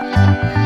Música